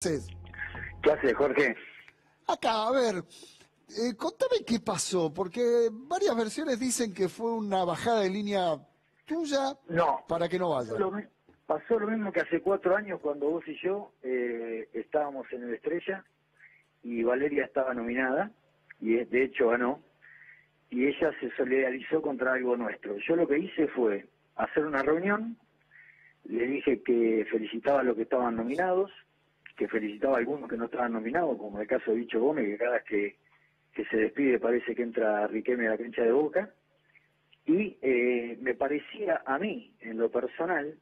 haces? ¿Qué hace, Jorge? Acá, a ver, eh, contame qué pasó, porque varias versiones dicen que fue una bajada de línea tuya No. para que no vaya. Lo pasó lo mismo que hace cuatro años cuando vos y yo eh, estábamos en el Estrella y Valeria estaba nominada y de hecho ganó y ella se solidarizó contra algo nuestro. Yo lo que hice fue hacer una reunión, le dije que felicitaba a los que estaban nominados, que felicitaba a algunos que no estaban nominados, como el caso de Bicho Gómez, que cada vez que, que se despide parece que entra Riquelme a la cancha de Boca. Y eh, me parecía a mí, en lo personal,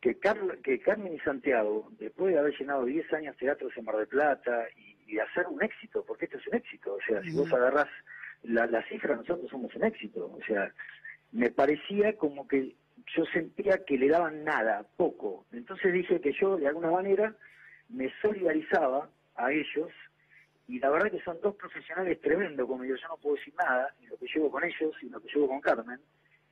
que, Carl- que Carmen y Santiago, después de haber llenado 10 años teatros en Mar del Plata y, y hacer un éxito, porque esto es un éxito, o sea, si vos agarrás la, la cifra, nosotros somos un éxito, o sea, me parecía como que yo sentía que le daban nada, poco. Entonces dije que yo, de alguna manera, me solidarizaba a ellos y la verdad que son dos profesionales tremendos conmigo, yo no puedo decir nada, ni lo que llevo con ellos, ni lo que llevo con Carmen,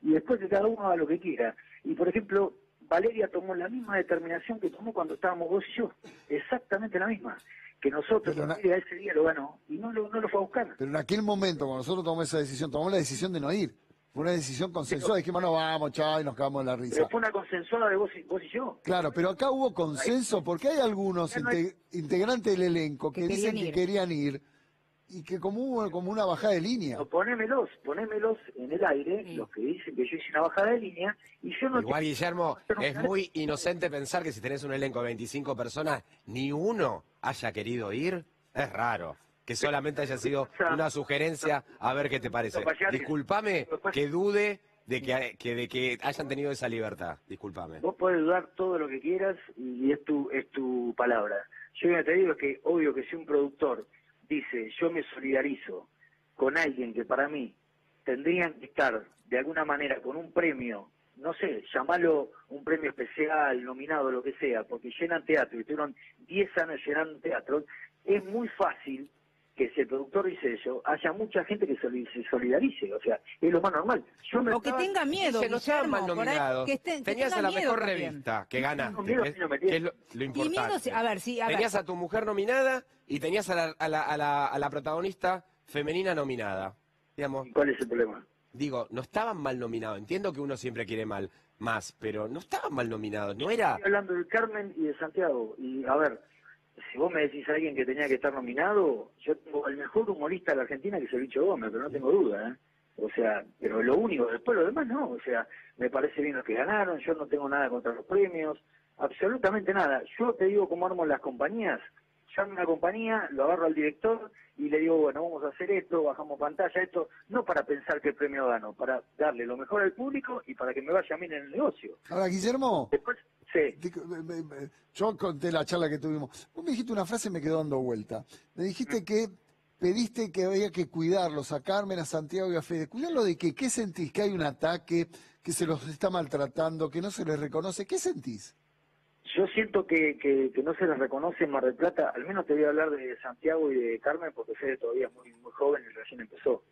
y después que cada uno haga lo que quiera. Y por ejemplo, Valeria tomó la misma determinación que tomó cuando estábamos vos y yo, exactamente la misma, que nosotros, Valeria ese día lo ganó y no lo, no lo fue a buscar. Pero en aquel momento, cuando nosotros tomamos esa decisión, tomamos la decisión de no ir. Fue una decisión consensuada, dijimos, no vamos, chao, y nos cagamos en la risa. Pero fue una consensuada de vos y, vos y yo. Claro, pero acá hubo consenso porque hay algunos no hay- integrantes del elenco que, Que dicen que ir. querían ir y que como hubo como una bajada de línea. No, ponémelos, ponémelos en el aire, Sí. los que dicen que yo hice una bajada de línea, y yo no Igual, Guillermo, es muy inocente pensar que si tenés un elenco de 25 personas, ni uno haya querido ir. Es raro. Que solamente haya sido una sugerencia, a ver qué te parece. Disculpame que dude de que, que- de que hayan tenido esa libertad. Disculpame. Vos podés dudar todo lo que quieras y es tu, es tu palabra. Yo que te digo que obvio que si un productor dice yo me solidarizo con alguien que para mí tendrían que estar de alguna manera con un premio, no sé, llamarlo un premio especial, nominado, lo que sea, porque llenan teatro y estuvieron 10 años llenando teatro, es muy fácil que si el productor dice eso, haya mucha gente que se solidarice, o sea, es lo más normal. Yo me O que tenga miedo, Que no estaban mal nominados. que estén- que Tenías a la mejor también. revista que ganaste, miedo, que es, sí, no me que es lo, importante. miedo, sí, a ver, sí, a ver. Tenías a tu mujer nominada y tenías a la, a la, a la, a la protagonista femenina nominada. Digamos, ¿Cuál es el problema? digo, no estaban mal nominados. Entiendo que uno siempre quiere mal más, pero no estaban mal nominados. No era. Estoy hablando del Carmen y de Santiago. Y a ver, si vos me decís a alguien que tenía que estar nominado, yo tengo el mejor humorista de la Argentina que es el Bicho Gómez, pero no tengo duda, ¿eh? O sea, pero lo único, después lo demás no. O sea, me parece bien los que ganaron, yo no tengo nada contra los premios, absolutamente nada. Yo te digo cómo armo las compañías. Llamo a una compañía, lo agarro al director y le digo, bueno, vamos a hacer esto, bajamos pantalla, esto, no para pensar que el premio gano, para darle lo mejor al público y para que me vaya bien en el negocio. Ahora, Guillermo, Después, sí. yo conté la charla que tuvimos. Vos me dijiste una frase y me quedó dando vuelta. Me dijiste que pediste que había que cuidarlos a Carmen, a Santiago y a Fede. ¿Cuidarlo de qué? ¿Qué sentís? ¿Que hay un ataque? ¿Que se los está maltratando? ¿Que no se les reconoce? ¿Qué sentís? Yo siento que, que, que no se les reconoce en Mar del Plata, al menos te voy a hablar de Santiago y de Carmen porque Fede todavía es muy, muy joven y recién empezó.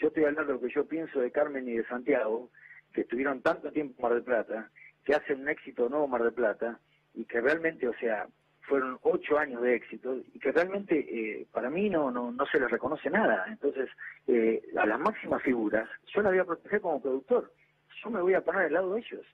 Yo te voy a hablar de lo que yo pienso de Carmen y de Santiago, que estuvieron tanto tiempo en Mar del Plata, que hacen un éxito nuevo Mar del Plata y que realmente, o sea, fueron ocho años de éxito y que realmente eh, para mí no, no, no se les reconoce nada. Entonces, eh, a las máximas figuras, yo las voy a proteger como productor. Yo me voy a poner al lado de ellos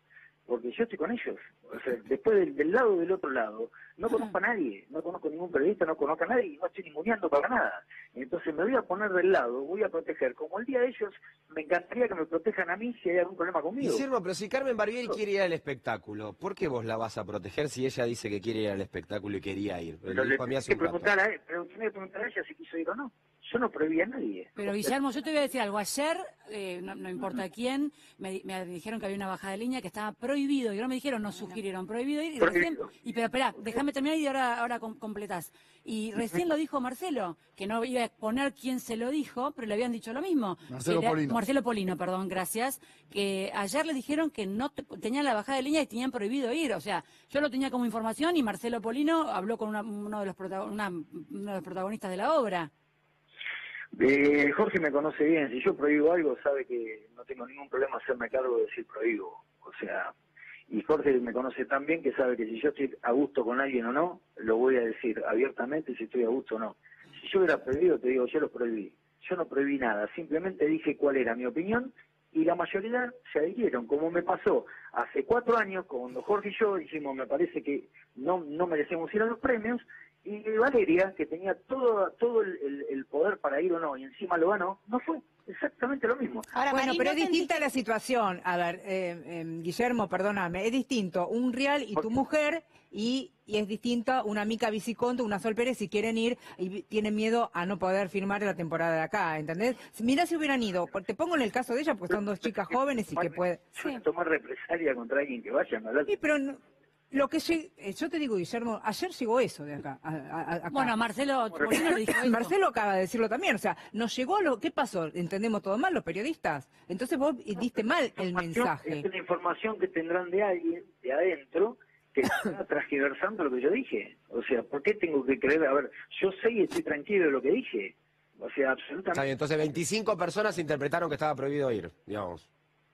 porque yo estoy con ellos. O sea, después del, del lado del otro lado, no conozco a nadie, no conozco ningún periodista, no conozco a nadie y no estoy ninguneando para nada. Entonces me voy a poner del lado, voy a proteger. Como el día de ellos, me encantaría que me protejan a mí si hay algún problema conmigo. Guillermo, pero si Carmen Barbieri quiere ir al espectáculo, ¿por qué vos la vas a proteger si ella dice que quiere ir al espectáculo y quería ir? Pero le dijo a mí hace que un rato. a, pero que preguntar a ella si quiso ir o no. Yo no prohibí a nadie. Pero Guillermo, yo te voy a decir algo. Ayer, eh, no, no importa quién, me, di- me dijeron que había una bajada de línea que estaba prohibido. Y no me dijeron, no sugirieron, prohibido ir. Y recién, y pero espera, déjame terminar y ahora, ahora com- completás. Y recién lo dijo Marcelo, que no iba a exponer quién se lo dijo, pero le habían dicho lo mismo. Marcelo Polino. Marcelo Polino, perdón, gracias. Que ayer le dijeron que no te- tenían la bajada de línea y tenían prohibido ir. O sea, yo lo tenía como información y Marcelo Polino habló con una- uno, de los una- uno de los protagonistas de la obra. Eh, Jorge me conoce bien, si yo prohíbo algo sabe que no tengo ningún problema hacerme cargo de decir prohíbo. O sea, Y Jorge me conoce tan bien que sabe que si yo estoy a gusto con alguien o no, lo voy a decir abiertamente si estoy a gusto o no. Si yo hubiera prohibido, te digo, yo lo prohibí. Yo no prohibí nada, simplemente dije cuál era mi opinión y la mayoría se adhirieron, como me pasó hace cuatro años cuando Jorge y yo dijimos, me parece que no, no merecemos ir a los premios, y Valeria, que tenía todo, todo el, el- el poder para ir o no, y encima lo ganó, no fue exactamente lo mismo. Ahora, bueno, Marín, pero ¿no es distinta la situación. A ver, eh, eh, Guillermo, perdóname, es distinto un real y tu mujer y, y es distinto una Mica Viciconto, una Sol Pérez si quieren ir y tienen miedo a no poder firmar la temporada de acá, ¿entendés? Mira si hubieran ido, te pongo en el caso de ella porque son dos chicas jóvenes y que puede... Yo voy a tomar represalia contra alguien que vaya, hablas- Sí, pero no- lo que lleg- eh, yo te digo, Guillermo, ayer llegó eso de acá. a- a- acá. Bueno, Marcelo dijo eso. Marcelo acaba de decirlo también, o sea, nos llegó lo ¿qué pasó? Entendemos todo mal los periodistas. Entonces vos diste mal el mensaje. Es una información que tendrán de alguien de adentro que está transgiversando lo que yo dije. O sea, ¿por qué tengo que creer? A ver, yo sé y estoy tranquilo de lo que dije. O sea, Está absolutamente. bien, entonces 25 personas interpretaron que estaba prohibido ir, digamos.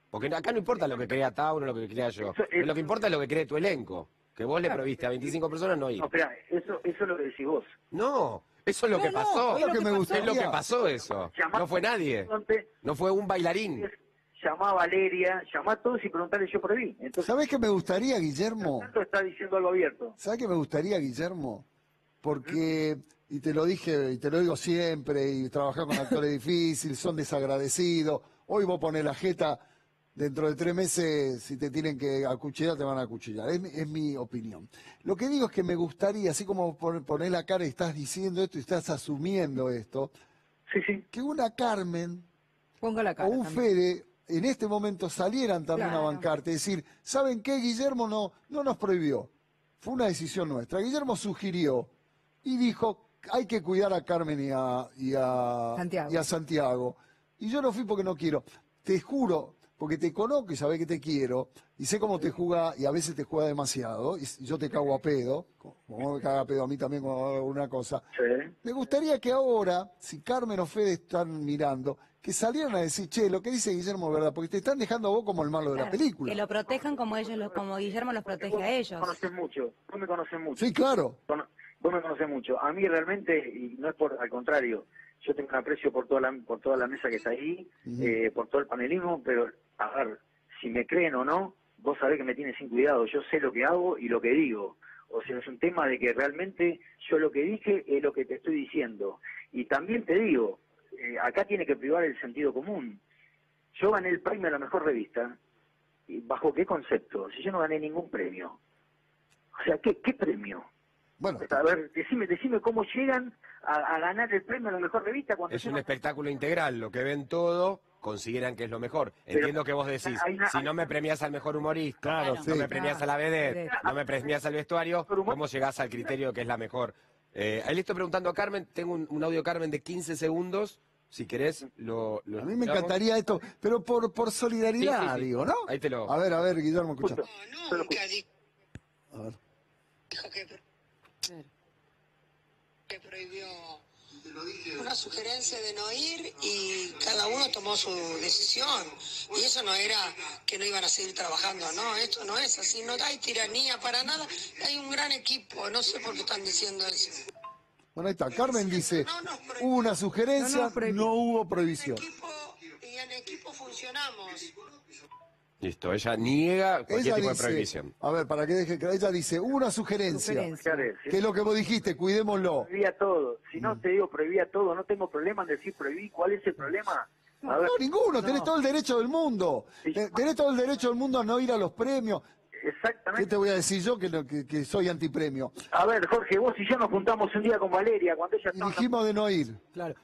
Porque acá no importa lo que crea Tauro, lo que crea yo. Eso Lo que importa es lo que cree tu elenco. Que vos le prohibiste a 25 personas no ir. No, espera, eso, eso es lo que decís vos. No, eso es lo No, que no, pasó. es lo que me Es lo que pasó eso. Llamá- No fue nadie. No fue un bailarín. Llamá a Valeria, llamá a todos y preguntarle yo prohibí. Entonces, ¿Sabés qué me gustaría, Guillermo? tanto está diciendo algo abierto. ¿Sabés qué me gustaría, Guillermo? Porque, y te lo dije, y te lo digo siempre, y trabajar con actores difíciles, son desagradecidos. Hoy vos ponés la jeta, dentro de tres meses, si te tienen que acuchillar, te van a acuchillar. Es, mi- es mi opinión. Lo que digo es que me gustaría, así como pon- ponés la cara y estás diciendo esto y estás asumiendo esto, Sí, sí. que una Carmen Pongo la o cara. un también. Fede en este momento salieran también a Claro. bancarte, decir, ¿saben qué? Guillermo no, no nos prohibió. Fue una decisión nuestra. Guillermo sugirió y dijo, hay que cuidar a Carmen y a, y a- Santiago. y a Santiago. Y yo no fui porque no quiero. Te juro, porque te conozco y sabés que te quiero, y sé cómo te juega, y a veces te juega demasiado, y yo te cago a pedo, como vos me cagas a pedo a mí también cuando hago alguna cosa. Sí. Me gustaría que ahora, si Carmen o Fede están mirando, que salieran a decir, che, lo que dice Guillermo es verdad, porque te están dejando a vos como el malo de la película. Que lo protejan como ellos, lo- como Guillermo los protege a Vos ellos. me conocés mucho, vos me conocés mucho. Sí, claro. Vos me conocés mucho. A mí realmente, y no es por, al contrario, yo tengo un aprecio por toda la, por toda la mesa que está ahí, eh, por todo el panelismo, pero a ver, si me creen o no, vos sabés que me tiene sin cuidado. Yo sé lo que hago y lo que digo. O sea, es un tema de que realmente yo lo que dije es lo que te estoy diciendo. Y también te digo, eh, acá tiene que privar el sentido común. Yo gané el premio a la mejor revista. ¿Y ¿Bajo qué concepto? Si yo no gané ningún premio. O sea, ¿qué, qué premio? Bueno, A ver, decime, decime cómo llegan a, a ganar el premio a la mejor revista cuando Es un no- espectáculo integral. Lo que ven todo, consideran que es lo mejor. Entiendo que vos decís, una- si no me premias al mejor humorista, Claro. no Sí. me premias a la vedette, no me premias al vestuario, ¿cómo llegás al criterio que es la mejor? Eh, ahí le estoy preguntando a Carmen, tengo un, un audio Carmen de 15 segundos, si querés, lo, lo a mí me encantaría esto, pero por, por solidaridad, Sí, sí, sí. digo, ¿no? Ahí te lo- A ver, a ver, Guillermo, escucha. No, nunca dijo A ver. que, que prohibió una sugerencia de no ir y cada uno tomó su decisión. Y eso no era que no iban a seguir trabajando, no, esto no es así, no hay tiranía para nada, hay un gran equipo, no sé por qué están diciendo eso. Bueno, ahí está. Carmen dice, hubo una sugerencia, No hubo prohibición. y en equipo funcionamos. Listo, ella niega cualquier Ella tipo de dice, prohibición. a ver, para que deje claro, ella dice, una sugerencia, Sugerencia. Que es lo que vos dijiste, cuidémoslo. prohibía todo. Si Mm. no te digo prohibía todo, no tengo problema en decir prohibí. ¿Cuál es el problema? A ver, No, ninguno, tenés todo el derecho del mundo. Sí. Te- Tenés todo el derecho del mundo a no ir a los premios. ¿Qué exactamente. te voy a decir yo que, que, que soy antipremio? A ver, Jorge, vos y yo nos juntamos un día con Valeria cuando ella Y dijimos de no ir.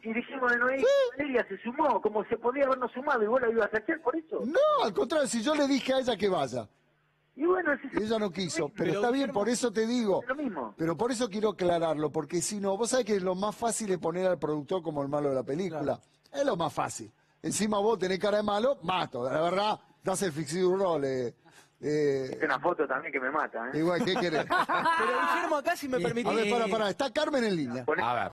Y dijimos de no ir, Valeria se sumó, como se podía habernos sumado y vos la ibas a hacer por eso. No, al contrario, si yo le dije a ella que vaya, Y bueno, es, y ella no quiso. Pero, Pero, está bien, por eso te digo. es lo mismo. Pero por eso quiero aclararlo, porque si no, vos sabés que lo más fácil es poner al productor como el malo de la película. Es lo más fácil. Encima vos tenés cara de malo, mato. La verdad, das el fixed role. Eh, eh, Es una foto también que me mata, ¿eh? igual, ¿qué querés? Pero Guillermo, acá si me A permitís. ver, para, para, está Carmen en línea. A ver.